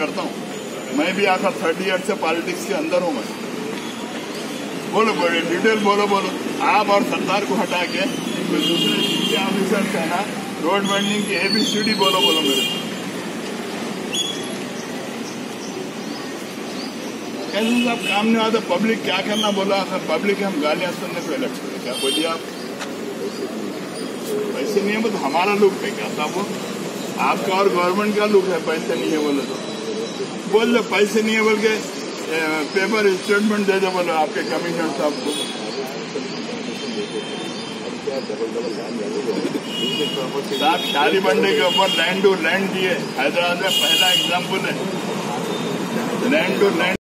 करता हूँ। मैं भी आकर थर्टी ईयर से पॉलिटिक्स के अंदर हूँ मैं। बोलो बोलो डिटेल बोलो बोलो। आप और सरदार को हटा के कोई दूसरे ऑफिसर से ना रोड बर्निंग की एबीसीडी बोलो बोलो मेरे कैसे साहब काम नहीं आता पब्लिक क्या करना बोला? पब्लिक हम गालियाँ सुनने को इलेक्शन क्या बोलिए आप? पैसे नहीं है तो हमारा लुक है क्या साहब वो आपका और गवर्नमेंट का लुक है, पैसे नहीं है बोले तो। बोल दो, पैसे नहीं है बोल के पेपर स्टेटमेंट दे दो बोलो, आपके कमिश्नर साहब को। साहब, शादी बनने के ऊपर लैंड टू लैंड दिए। हैदराबाद में पहला एग्ज़ाम्पल है। Land to land